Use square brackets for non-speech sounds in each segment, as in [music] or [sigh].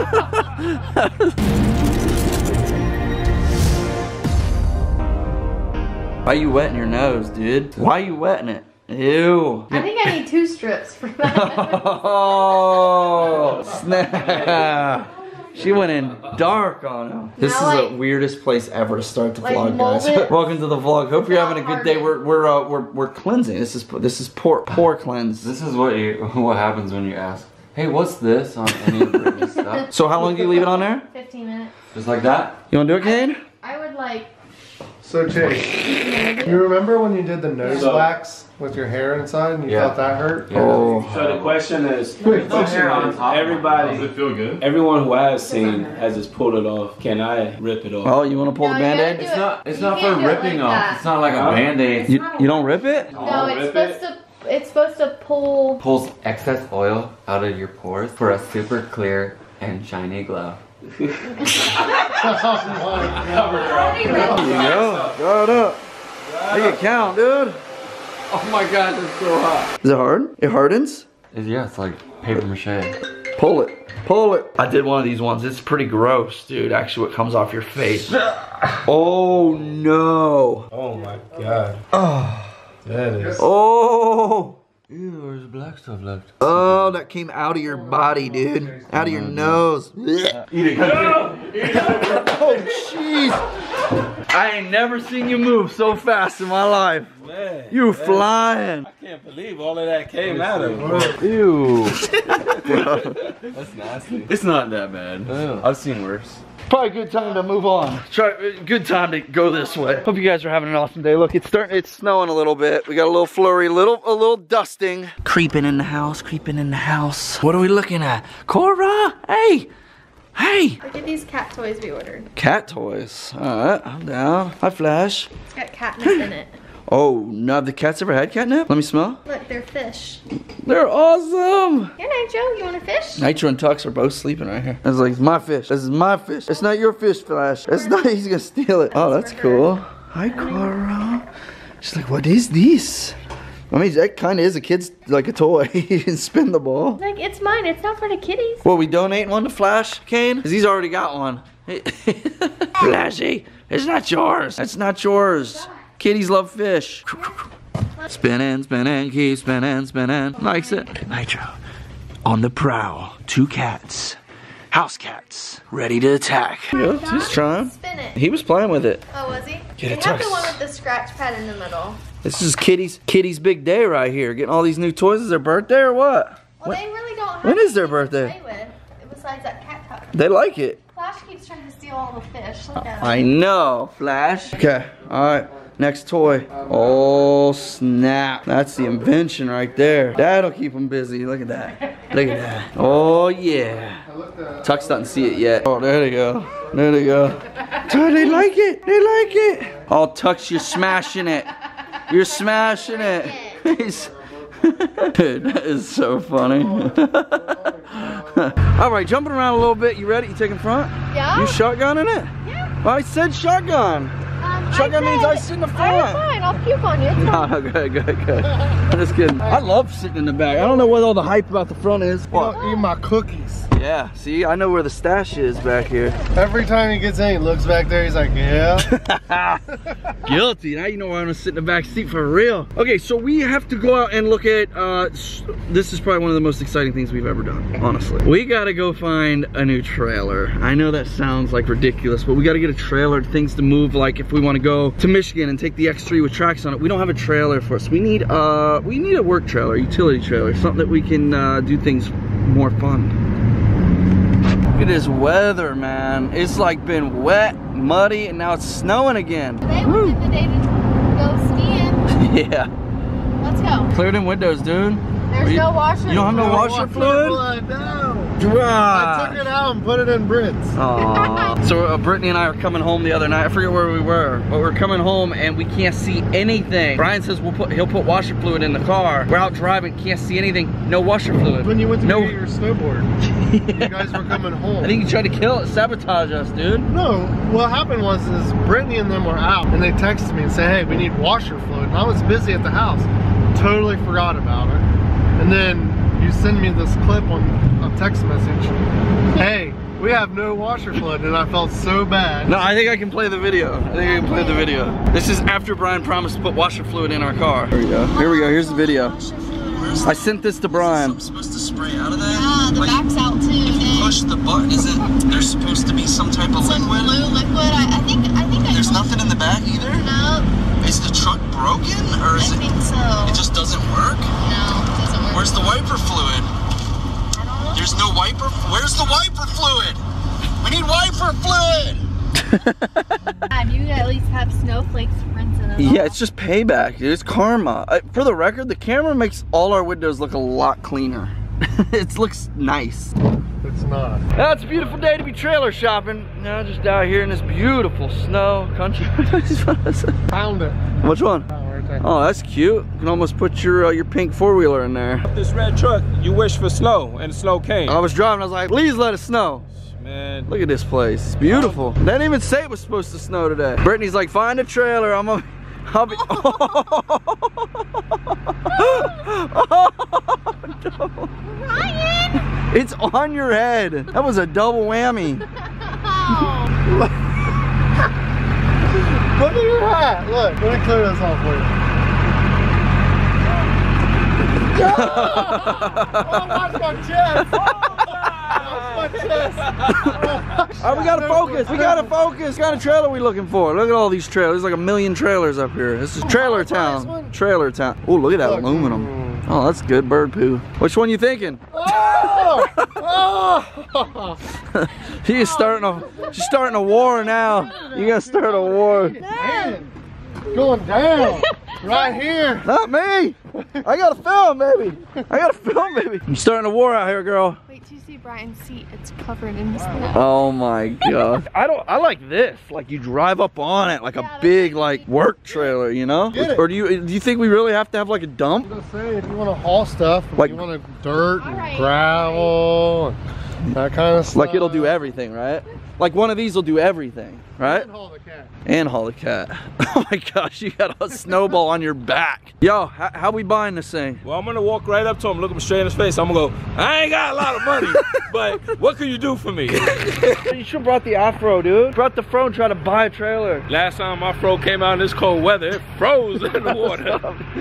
[laughs] Why you wetting your nose, dude? Why you wetting it? Ew. I think I need two strips for that. [laughs] Oh, snap. She went in dark on him. This Now, is the weirdest place ever to start the like, vlog, guys. [laughs] Welcome to the vlog. Hope you're having a good day. We're we're uh, we're we're cleansing. This is this is poor poor cleanse. This is what you what happens when you ask, hey, what's this on any of Brittney's stuff? [laughs] So how long do you leave it on there? 15 minutes. Just like that? You want to do it, Kane? I would like. So Chase, you remember when you did the nose So- wax with your hair inside and you Yeah. felt that hurt? Oh. So the question is, Wait, the question hair on is, top. Does it feel good? everyone who I've seen has just pulled it off. Can I rip it off? Oh, you want to pull No, the you band-aid? It's it. not it's You not for do it ripping like off. that. It's not like a Huh? band-aid. You you don't rip it? No, it's rip supposed it? to. It's supposed to pull. Pulls excess oil out of your pores for a super clear and shiny glow. [laughs] Oh my God. There you go. Throw it up. Make it count, dude. Oh my god, that's so hot. Is it hard? It hardens? Yeah, it's like paper mache. Pull it. Pull it. I did one of these ones. It's pretty gross, dude. Actually, what comes off your face. Oh, no. Oh my god. Oh. That is. Oh. Ew, there's black stuff left. Oh, that came out of your body, dude. Out of your mm-hmm. nose. Uh, eat it. [laughs] Oh, jeez. I ain't never seen you move so fast in my life. Man, You flying. I can't believe all of that came out of it. Ew. [laughs] [laughs] That's nasty. It's not that bad. I've seen worse. Probably a good time to move on. Try, good time to go this way. Hope you guys are having an awesome day. Look, it's starting, it's snowing a little bit. We got a little flurry, little, a little dusting. Creeping in the house, creeping in the house. What are we looking at? Cora, hey, hey. Look at these cat toys we ordered. Cat toys. All right, I'm down. Hi, Flash. It's got catnip in it. Oh, no, have the cats ever had catnip? Let me smell. Look, they're fish. They're awesome. Here, Nitro, you want a fish? Nitro and Tux are both sleeping right here. It's like, it's my fish. This is my fish. It's not your fish, Flash. It's not, [laughs] he's gonna steal it. Oh, that's cool. Hi, Cora. She's like, what is this? I mean, that kind of is a kid's, like a toy. [laughs] you can spin the ball. Like, it's mine. It's not for the kitties. Well, we donate one to Flash, Kane? Because he's already got one. [laughs] Flashy, it's not yours. That's not yours. Kitties love fish. Spinning, spinning, keep spinning, spinning. Likes it. Nitro. On the prowl. Two cats. House cats. Ready to attack. Yep, he's trying. Spin it. He was playing with it. Oh, was he? Get it, they have the one with the scratch pad in the middle. This is Kitty's Kitty's big day right here. Getting all these new toys. Is their birthday or what? Well, they really don't have when is their anything to birthday? Play with, besides that cat tuck. They like it. Flash keeps trying to steal all the fish. Look at him. I know, Flash. Okay, all right. Next toy. Oh, snap. That's the invention right there. That'll keep them busy. Look at that. Look at that. Oh, yeah. Tux doesn't see it yet. Oh, there they go. There they go. Oh, they like it. They like it. Oh, Tux, you're smashing it. You're smashing it. He's- [laughs] Dude, that is so funny. [laughs] All right, jumping around a little bit. You ready? You taking front? Yeah? You shotgunning it? Yeah. Well, I said shotgun. Shotgun means I sit in the front. fine. I'll puke on you. It's No, no, good, good, good. I'm just kidding. I love sitting in the back. I don't know what all the hype about the front is. You eat my cookies. Yeah, see, I know where the stash is back here. Every time he gets in, he looks back there, he's like, yeah. [laughs] Guilty. Now you know why I'm gonna sit in the back seat for real. Okay, so we have to go out and look at, uh, this is probably one of the most exciting things we've ever done, honestly. We gotta go find a new trailer. I know that sounds like ridiculous, but we gotta get a trailer, things to move, like if we wanna go to Michigan and take the X3 with tracks on it. We don't have a trailer for us. We need, a, we need a work trailer, utility trailer, something that we can, uh, do things more fun. Look at this weather, man. It's like been wet, muddy, and now it's snowing again. Today was the day to go skiing. [laughs] Yeah. Let's go. Cleared in windows, dude. There's you- no washer. You don't have no washer fluid? Blood, no. I took it out and put it in Brits. Aw. So uh, Brittney and I were coming home the other night. I forget where we were, but we're coming home and we can't see anything. Brian says we'll put he'll put washer fluid in the car. We're out driving, can't see anything. No washer fluid. When you went to no. get your snowboard, you [laughs] guys were coming home. I think you tried to kill it, sabotage us, dude. No, what happened was is Brittney and them were out and they texted me and said, hey, we need washer fluid. And I was busy at the house. Totally forgot about it. And then you send me this clip on a text message. Hey, we have no washer fluid, and I felt so bad. No, I think I can play the video. I think I can play the video. This is after Brian promised to put washer fluid in our car. Here we go. Here we go. Here's the video. I sent this to Brian. supposed to spray out of Yeah, that? the back's out too. Dang. Push the button. Is it? There's supposed to be some type of Some liquid. blue liquid. I, I think. I think I. Nothing in the back either. No, Is the truck broken or I is it? think so. It just doesn't work. no, it doesn't work. Where's the wiper fluid? I don't know. There's no wiper. Where's the wiper fluid? We need wiper fluid. [laughs] God, you at least have snowflakes rinsing it Yeah, off. it's just payback. dude. It's karma. I, for the record, the camera makes all our windows look a lot cleaner. [laughs] it looks nice. It's not. That's a beautiful day to be trailer shopping. Now just out here in this beautiful snow country. [laughs] Found it. Which one? Oh. Oh, that's cute. You can almost put your uh, your pink four wheeler in there. This red truck, you wish for snow, and snow came. I was driving. I was like, please let it snow. Man, Look at this place. It's beautiful. They didn't even say it was supposed to snow today. Brittney's like, find a trailer. I'm a. I'll be. Oh, [laughs] no. Ryan! It's on your head. That was a double whammy. [laughs] Look at your hat. Look, let me clear this off for you. Oh, watch my chest. Watch my chest. All right, we gotta focus. We gotta focus. What kind of trailer we looking for? Look at all these trailers. There's like a million trailers up here. This is trailer oh, town. Trailer town. Oh, look at that Look. aluminum. Oh, that's good bird poo. Which one you thinking? Oh! Oh! [laughs] He starting a. She's starting a war now. You gotta start a war. Man, going down. Right here. Not me. I gotta film, baby. I gotta film, baby. I'm starting a war out here, girl. Wait till you see Brian's seat. It's covered in snow. Oh my god. I don't I like this. Like you drive up on it like Yeah, a big like work trailer, you know? Get it. Or do you do you think we really have to have like a dump? I was gonna say, if you want to haul stuff, Like- you want to dirt and gravel, and that kind of stuff. Like it'll do everything, right? Like one of these will do everything, right? And haul the cat. And haul the cat. [laughs] Oh my gosh, you got a snowball on your back. Yo, how, how we buying this thing? well, I'm gonna walk right up to him, look him straight in his face. I'm gonna go, I ain't got a lot of money, [laughs] but what can you do for me? [laughs] You should have brought the afro, dude. Brought the fro and try to buy a trailer. Last time my fro came out in this cold weather, it froze in the water.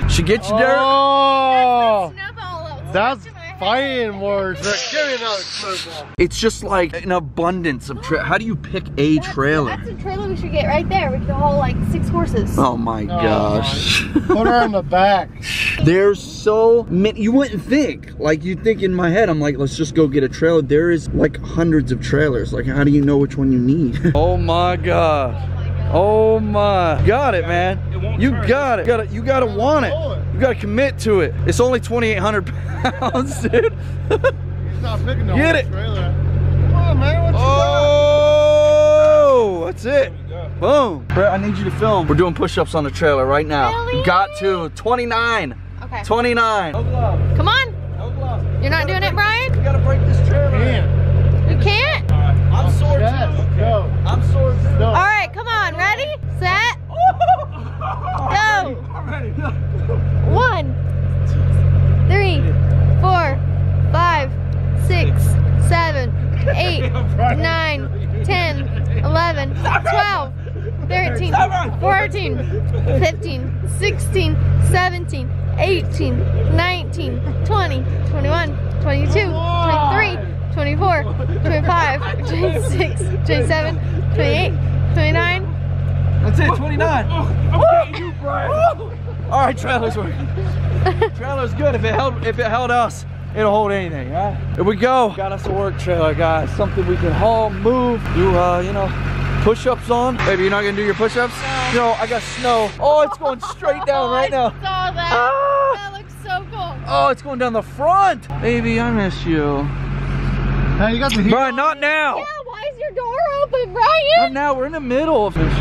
Should get you dirt. Oh, Snowball up that's to my head. Fighting words. Rick. Give me another snowball. It's just like an abundance of tra- How do you pick a That's- trailer? That's a trailer we should get right there. We could haul like six horses. Oh my oh gosh. Put her in the back. [laughs] There's so many. You wouldn't think. Like you think in my head, I'm like, let's just go get a trailer. There is like hundreds of trailers. Like, how do you know which one you need? [laughs] oh my god. Oh my. Got it, man. It won't You turn. got it. You gotta, you gotta want it. You gotta commit to it. It's only 2,800 [laughs] pounds, dude. He's [laughs] not picking the Get it. trailer. Come on, man. What you oh, that's it. Boom. Brett, I need you to film. We're doing push-ups on the trailer right now. Really? Got to. 29. Okay. 29. Come on. You're not doing 9, 10, 11, 12, 13, 14, 15, 16, 17, 18, 19, 20, 21, 22, 23, 24, 25, 26, 27, 28, 29. That's it, 29. You, Brian. All right, trailer's working. [laughs] trailer's good if it held if it held us it'll hold anything, right? Here we go. Got us a work trailer, guys. Something we can haul, move, do, uh, you know, push-ups on. Baby, you're not gonna do your push-ups? No, I got snow. Oh, it's going straight down [laughs] right now. I saw that. Ah! That looks so cool. Oh, it's going down the front. Baby, I miss you. Hey, you got the heat. Brian, not now. Yeah, why is your door open, Brian? Not now. We're in the middle of this.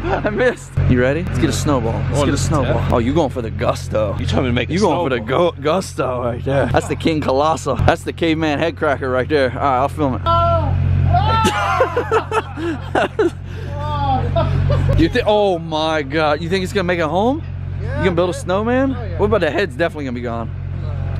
[laughs] I missed. You ready? Let's get a snowball. Let's Oh, get a snowball. tap. Oh, you going for the gusto. You trying me to make a You going for the go gusto right there. That's the King Colossal. That's the caveman head cracker right there. All right, I'll film it. you think? Oh my God! You think it's gonna make it home? Yeah, You gonna build a snowman? Oh, yeah. What about the head's definitely gonna be gone?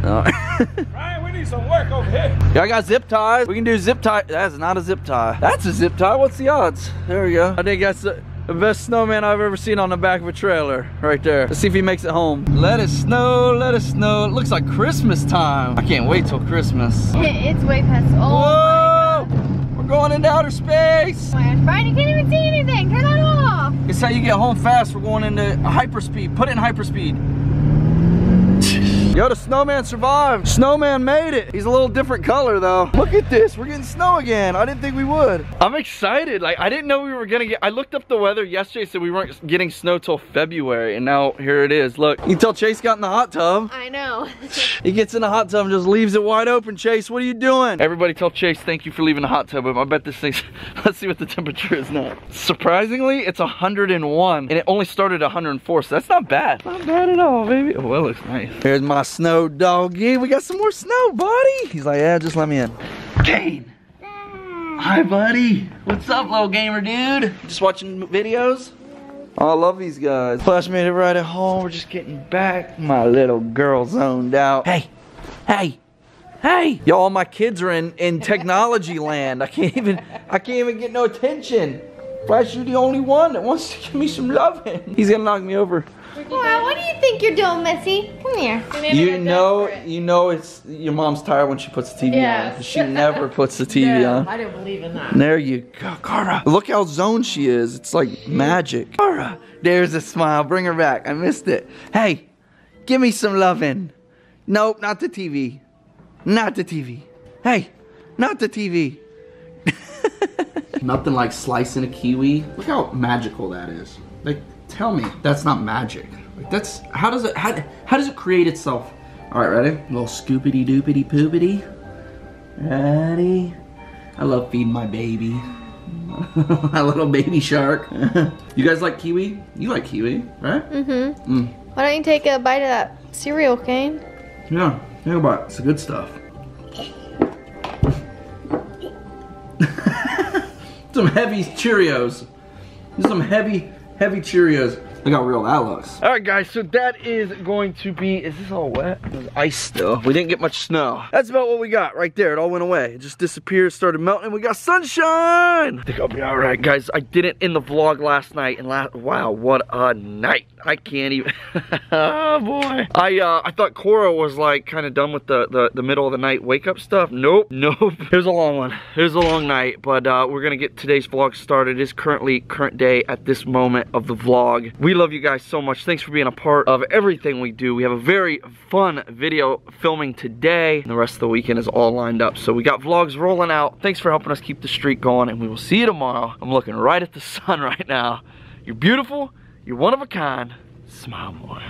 Uh, [laughs] Ryan, we need some work over here. yeah, I got zip ties. We can do zip tie. That's not a zip tie. That's a zip tie. What's the odds? There we go. I think that's the, the best snowman I've ever seen on the back of a trailer. Right there. Let's see if he makes it home. Let it snow, let it snow. It looks like Christmas time. I can't wait till Christmas. [laughs] It's way past. Oh Whoa! We're going into outer space. Oh my. Brian, you can't even see anything. Turn that off. It's how you get home fast. We're going into hyperspeed. Put it in hyperspeed. Yo, the snowman survived. Snowman made it. He's a little different color though. Look at this. We're getting snow again. I didn't think we would. I'm excited. Like I didn't know we were gonna get. I looked up the weather yesterday, said we weren't getting snow till February, and now here it is. Look, you can tell Chase got in the hot tub. I know. [laughs] He gets in the hot tub and just leaves it wide open. Chase, what are you doing? Everybody tell Chase thank you for leaving the hot tub. I bet this thing's, [laughs] let's see what the temperature is now. Surprisingly, it's 101 and it only started at 104, so that's not bad. Not bad at all, baby. Oh, that looks nice. Here's my snow doggy. We got some more snow, buddy. He's like, yeah, just let me in. Kane. Hi, buddy. What's up, little gamer dude? Just watching videos? Oh, I love these guys. Flash made it right at home. We're just getting back. My little girl zoned out. Hey, hey, hey. Y'all, my kids are in, in technology [laughs] land. I can't even, I can't even get no attention. Flash, you're the only one that wants to give me some loving. He's gonna knock me over. Wow, what do you think you're doing, Missy? Come here. You know, you know it's, your mom's tired when she puts the TV on. Yes. She never [laughs] puts the TV No, on. I don't believe in that. There you go, Cora. Look how zoned she is. It's like magic. Cora, there's a smile. Bring her back. I missed it. Hey, give me some loving. Nope, not the TV. Not the TV. Hey, not the TV. [laughs] Nothing like slicing a kiwi. Look how magical that is. Like, tell me that's not magic. Like, that's how does it how, how does it create itself? All right, ready? little scoopity doopity poopity. Ready? I love feeding my baby. [laughs] my little baby shark. [laughs] you guys like kiwi? You like kiwi, right? Mm-hmm. Why don't you take a bite of that cereal, Kane? Yeah, think about it. It's the good stuff. [laughs] some heavy Cheerios. Some heavy, heavy Cheerios. Look how real that looks. All right, guys, so that is going to be, is this all wet? There's ice still. We didn't get much snow. That's about what we got right there. It all went away. It just disappeared, started melting. We got sunshine. I think I'll be all right, guys. I did it in the vlog last night, and last, wow, what a night. I can't even, [laughs] oh boy. I uh, I thought Cora was like kind of done with the, the, the middle of the night wake up stuff. Nope, [laughs] nope. It was a long one. It was a long night, but uh, we're gonna get today's vlog started. It is currently current day at this moment of the vlog. We love you guys so much. Thanks for being a part of everything we do. We have a very fun video filming today. And the rest of the weekend is all lined up. So we got vlogs rolling out. Thanks for helping us keep the streak going, and we will see you tomorrow. I'm looking right at the [laughs] sun right now. You're beautiful. You're one of a kind. Smile more.